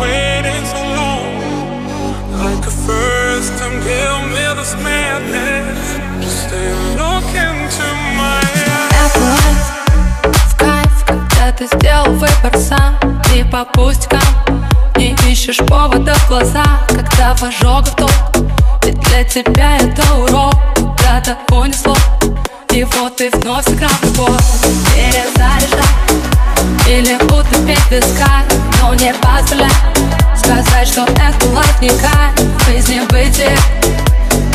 waiting so long. Like the first time, give me this madness. Just stay look into my в кайф, когда ты сделал выбор сам, не по пустякам. Не ищешь повода в глаза, когда в ожогах топ Ведь для тебя это урок, да-да, унесло И вот ты вновь сыграл любовь Перезаряжай или утопить песка Но не позволяй Сказать, что это не кайф Жизни бытие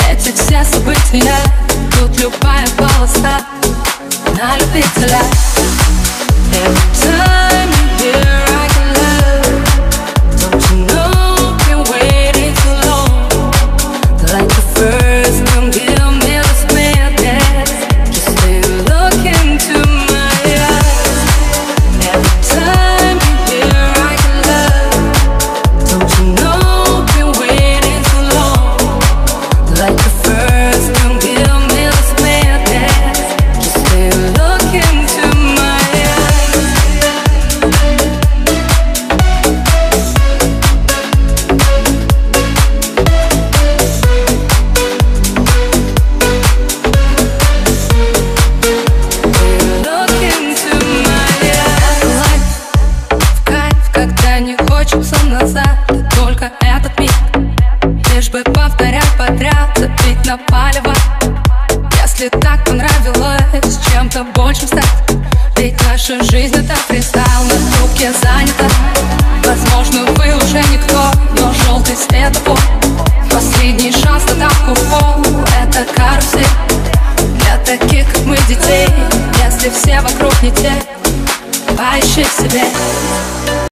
Эти все события. Тут любая полоса На любителя. Time На палево. Если так понравилось Чем-то большим стать Ведь наша жизнь это фристайл На трубке занята. Возможно, вы уже никто Но желтый светофор Последний шанс на давку в пол Это карусель. Для таких, как мы, детей Если все вокруг не те Поищи в себе